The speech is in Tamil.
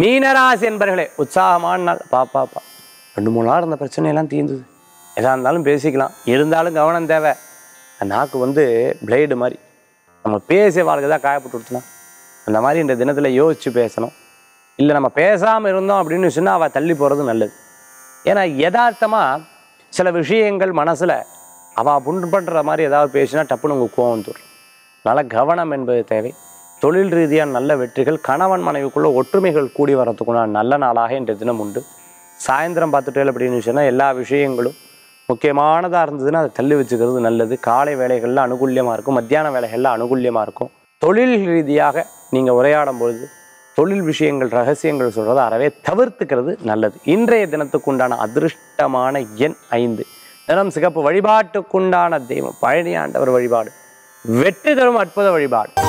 மீனராசி என்பர்களே உற்சாகமான நாள். பாப்பா பா ரெண்டு மூணு நாள் இருந்த பிரச்சனையெல்லாம் தீர்ந்தது. எதாக இருந்தாலும் பேசிக்கலாம். இருந்தாலும் கவனம் தேவை. நாக்கு வந்து பிளேடு மாதிரி. நம்ம பேசிய வாழ்க்கை தான் காயப்பட்டு விட்டுனா அந்த மாதிரி இந்த தினத்தில் யோசித்து பேசணும். இல்லை நம்ம பேசாமல் இருந்தோம் அப்படின்னு சொன்னால் அவள் தள்ளி போகிறது நல்லது. ஏன்னா யதார்த்தமாக சில விஷயங்கள் மனசில் அவள் புண்படுற மாதிரி ஏதாவது பேசினா டப்புன்னு உங்கள் கோவம் வந்துடும் அதனால் கவனம் என்பது தேவை. தொழில் ரீதியான நல்ல வெற்றிகள் கணவன் மனைவிக்குள்ளே ஒற்றுமைகள் கூடி வரத்துக்குள்ள நல்ல நாளாக இன்றைய தினம் உண்டு. சாயந்தரம் பார்த்துட்டே அப்படின்னு சொன்னால் எல்லா விஷயங்களும் முக்கியமானதாக இருந்ததுன்னா அதை தள்ளி வச்சுக்கிறது நல்லது. காலை வேலைகளில் அனுகூல்யமாக இருக்கும் மத்தியான வேலைகளில் அனுகூல்யமாக இருக்கும். தொழில் ரீதியாக நீங்கள் உரையாடும் பொழுது தொழில் விஷயங்கள் ரகசியங்கள் சொல்கிறத அறவே தவிர்த்துக்கிறது நல்லது. இன்றைய தினத்துக்குண்டான அதிருஷ்டமான எண் ஐந்து. தினம் சிகப்பு வழிபாட்டுக்குண்டான தெய்வம் பழனியாண்டவர் வழிபாடு. வெற்றி தரும் அற்புத வழிபாடு.